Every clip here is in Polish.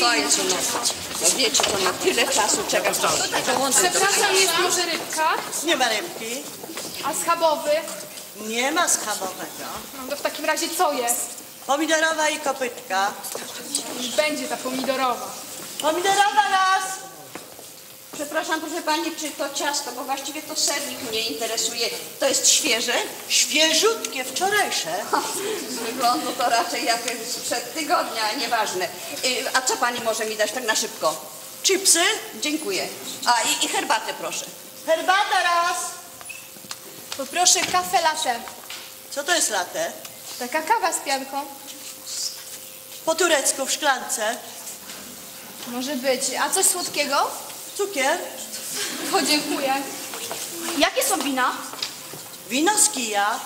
końcu, no, no wiecie, to na tyle czasu czeka. Przepraszam, jest może rybka, Nie ma rybki, a schabowy? nie ma schabowego. No to w takim razie co jest? Pomidorowa i kopytka. Już będzie ta pomidorowa. Pomidorowa raz. Przepraszam, proszę pani, czy to ciasto, bo właściwie to sernik mnie interesuje. To jest świeże? Świeżutkie, wczorajsze. Z wyglądu to raczej jak sprzed tygodnia, nieważne. Y, A co pani może mi dać tak na szybko? Chipsy. Dziękuję. A i, i herbatę proszę. Herbata raz. Poproszę kawę latte. Co to jest latę? Taka kawa z pianką. Po turecku w szklance. Może być. A coś słodkiego? Cukier. Podziękuję. Jakie są wina? Wino z kija.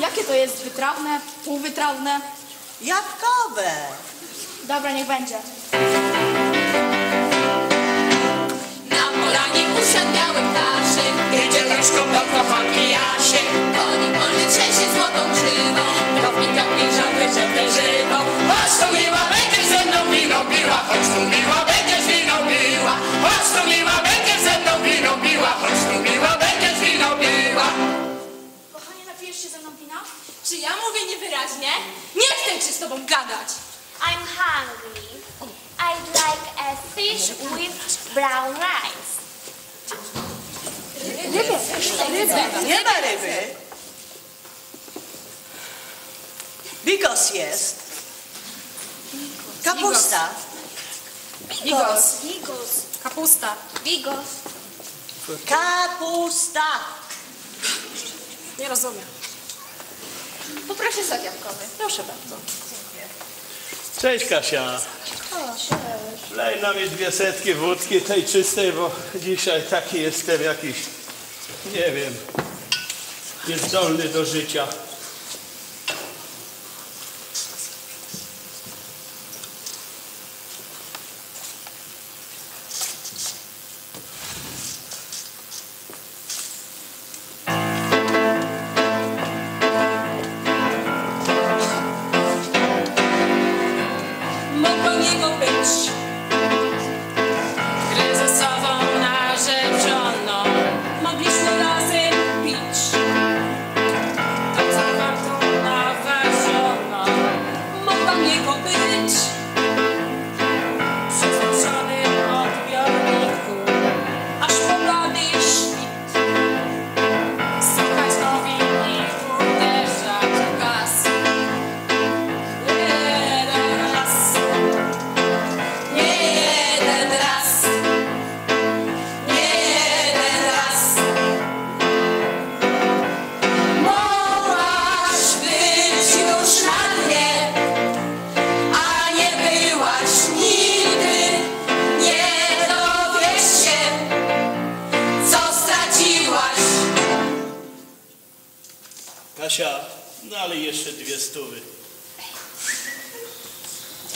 Jakie to jest? Wytrawne? Półwytrawne? Jabłkowe. Dobra, niech będzie. Na polanie usiadł biały ptaszek Jedzie leczką do kochanki Jasie Koni polny trzęsie złotą grzywą Drobnika piża wyciągnie żywą Chodź tu miła, będziesz z tobą gadać I'm hungry. I'd like a fish with brown rice. Nie ma ryby. Bigos jest. Kapusta. Bigos, Bigos. kapusta Bigos. Kapusta. Nie rozumiem Poproszę sok jabłkowy. Proszę bardzo. Cześć Kasia. Lej na mnie dwie setki wódki tej czystej, bo dzisiaj taki jestem jakiś, nie wiem, niezdolny do życia. Kasia, no ale jeszcze dwie stówy.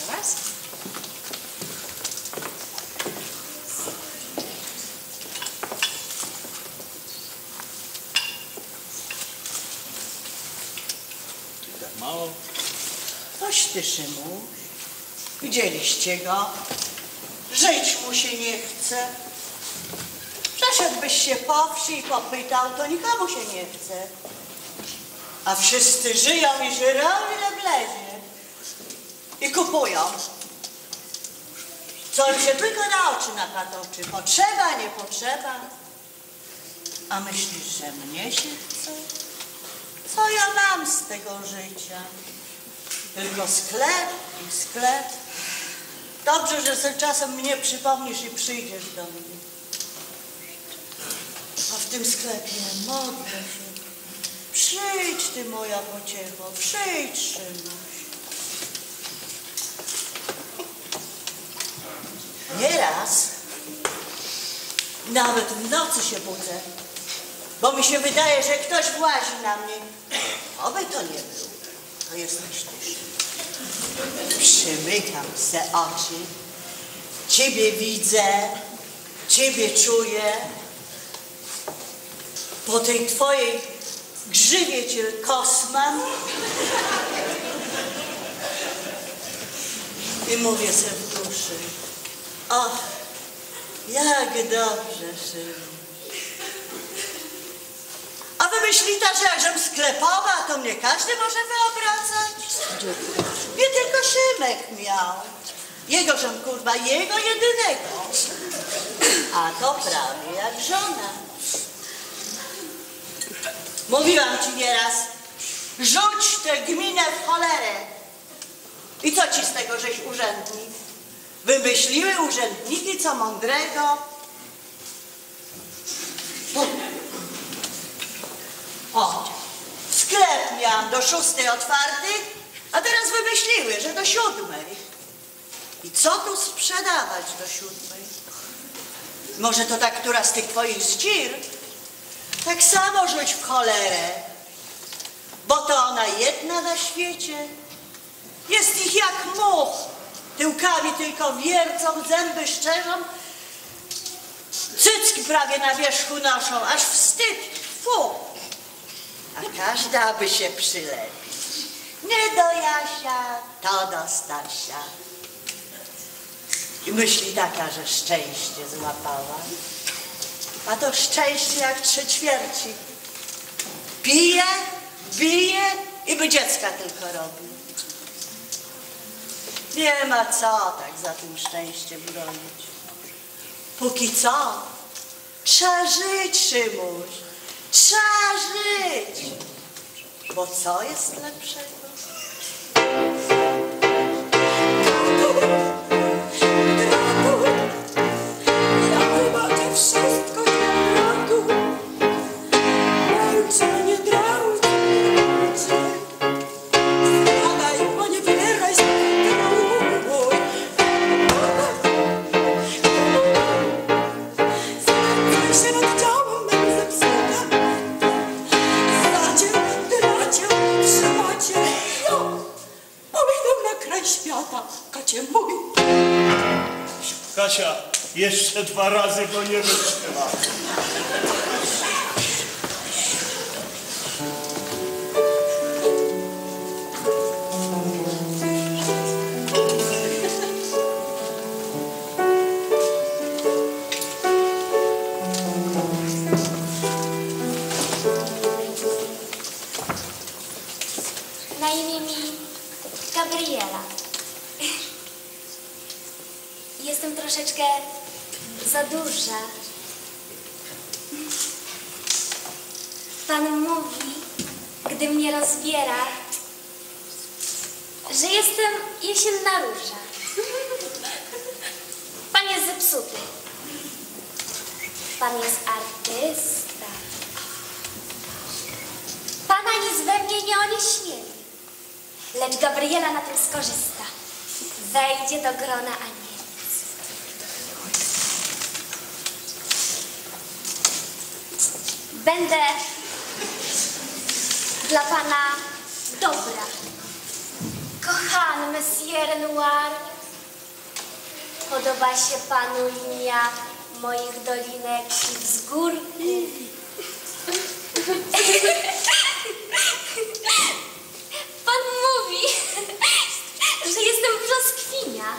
Teraz? Tak mało? Coś ty, Szymuś. Widzieliście go? Żyć mu się nie chce. Przeszedłbyś się po wsi i popytał, to nikomu się nie chce. A wszyscy żyją i żyrą ile wlezie. I kupują. Co im się tylko na oczy napadło, czy potrzeba, nie potrzeba. A myślisz, że mnie się chce? Co ja mam z tego życia? Tylko sklep i sklep. Dobrze, że sobie czasem mnie przypomnisz i przyjdziesz do mnie. A w tym sklepie modlę się. Przyjdź ty moja pociecho, przyjdź Szymuś. Nieraz, nawet w nocy się budzę, bo mi się wydaje, że ktoś włazi na mnie. Oby to nie był. To jesteś ty. Przymykam se oczy. Ciebie widzę, Ciebie czuję. Po tej Twojej grzywie Cię kosmam. I mówię se w duszy. Och, jak dobrze żył. A wy myślite, że jak żem sklepowa, to mnie każdy może wyobrażać? Nie tylko Szymek miał. Jego żem kurwa, jego jedynego. A to prawie jak żona. Mówiłam ci nieraz, rzuć tę gminę w cholerę. I co ci z tego, żeś urzędnik? Wymyśliły urzędniki co mądrego? O, sklep miałam do szóstej otwarty, a teraz wymyśliły, że do siódmej. I co tu sprzedawać do siódmej? Może to tak która z tych twoich zdzir? Tak samo rzuć w cholerę, bo to ona jedna na świecie. Jest ich jak much. Tyłkami tylko wiercą, zęby szczerzą, cycki prawie na wierzchu noszą, aż wstyd. Fu! A każda by się przylepić. Nie do Jasia, to do Stasia. I myśli taka, że szczęście złapała. A to szczęście jak trzy ćwierci. Pije, bije i by dziecka tylko robił. Nie ma co tak za tym szczęściem bronić. Póki co, trzeba żyć, Szymuś. Trzeba żyć. Bo co jest lepszego? Świata, kacie mój. Kasia, jeszcze dwa razy go nie wytrzyma. Na imię mi Gabriela. Jestem troszeczkę za duża. Pan mówi, gdy mnie rozbiera, że jestem jesienna róża. Pan jest zepsuty. Pan jest artysta. Pana nic we mnie nie onieśmieli. Lecz Gabriela na tym skorzysta. Wejdzie do grona anielic. Będę dla Pana dobra. Kochany Monsieur Renoir, podoba się Panu linia moich dolinek i wzgór? Pan mówi, że jestem brzoskwinia.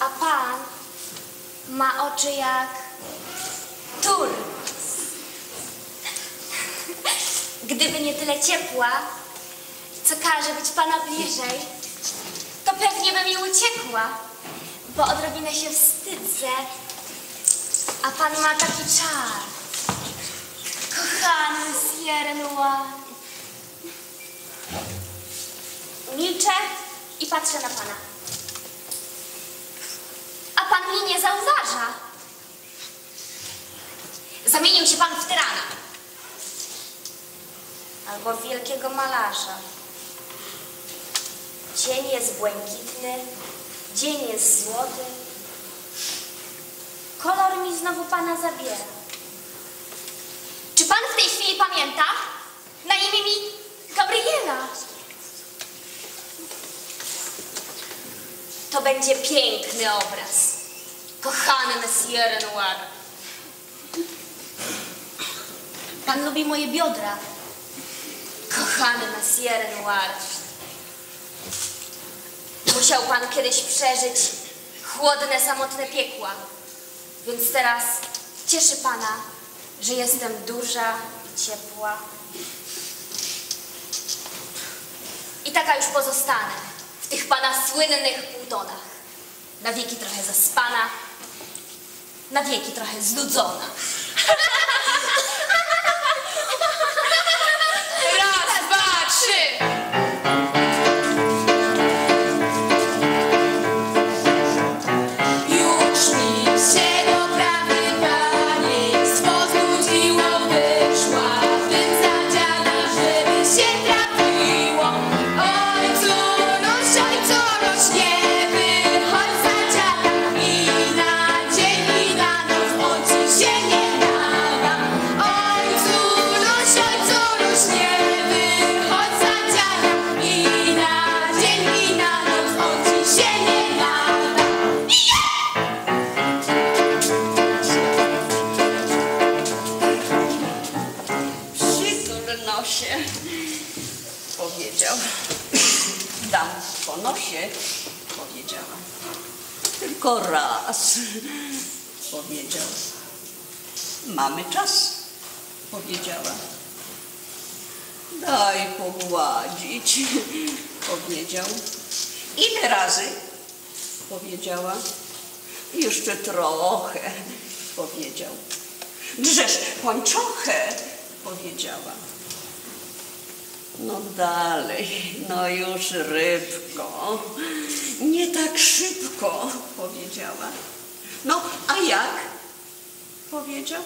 A pan ma oczy jak turkus. Gdyby nie tyle ciepła, co każe być pana bliżej, to pewnie by mi uciekła, bo odrobinę się wstydzę. A pan ma taki czar. Kochany Monsieur Renoir. Milczę i patrzę na pana. A pan mnie nie zauważa. Zamienił się pan w tyrana. Albo wielkiego malarza. Cień jest błękitny, dzień jest złoty. Kolor mi znowu pana zabiera. Czy pan w tej chwili pamięta? Na imię mi Gabriela. To będzie piękny obraz. Kochany Monsieur Renoir. Pan lubi moje biodra. Kochany Renoir. Musi musiał pan kiedyś przeżyć chłodne, samotne piekła. Więc teraz cieszy pana, że jestem duża i ciepła. I taka już pozostanę w tych pana słynnych półtonach. Na wieki trochę zaspana, na wieki trochę znudzona. Raz, dwa, nosie, powiedział. Dam po nosie, powiedziała. Tylko raz, powiedział. Mamy czas, powiedziała. Daj pogładzić, powiedział. Ile razy? Powiedziała. Jeszcze trochę, powiedział. Drzesz pończochę, powiedziała. No dalej, no już rybko, nie tak szybko, powiedziała. No, a jak? Powiedział.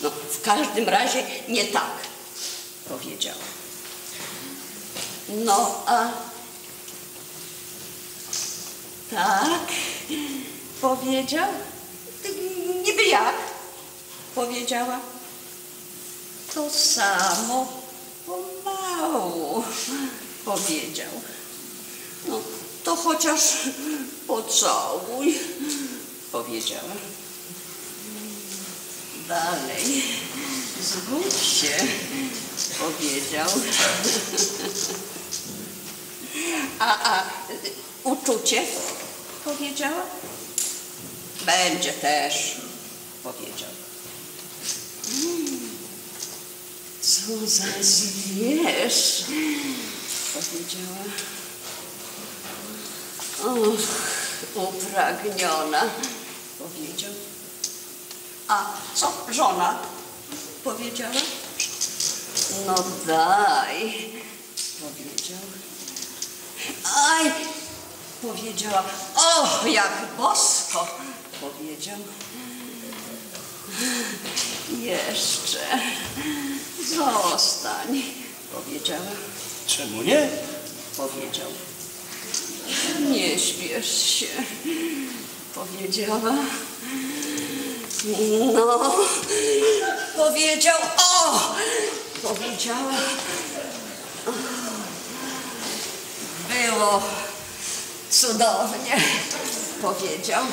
No, w każdym razie nie tak, powiedziała. No, a tak, powiedział. Niby jak? Powiedziała. To samo powiedział. No, to chociaż pocałuj, powiedziała. Dalej, zgódź się, powiedział. A, a uczucie, powiedziała. Będzie też, powiedział. Co za zwierz, powiedziała. Och, upragniona, powiedział. A co żona, powiedziała. No daj, powiedział. Aj, powiedziała. O, jak bosko, powiedział. Jeszcze zostań, powiedziała. Czemu nie? Powiedział. Nie śpiesz się, powiedziała. No, powiedział. O, powiedziała. Było cudownie, powiedział.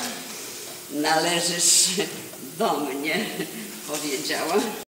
Należysz do mnie, powiedziała.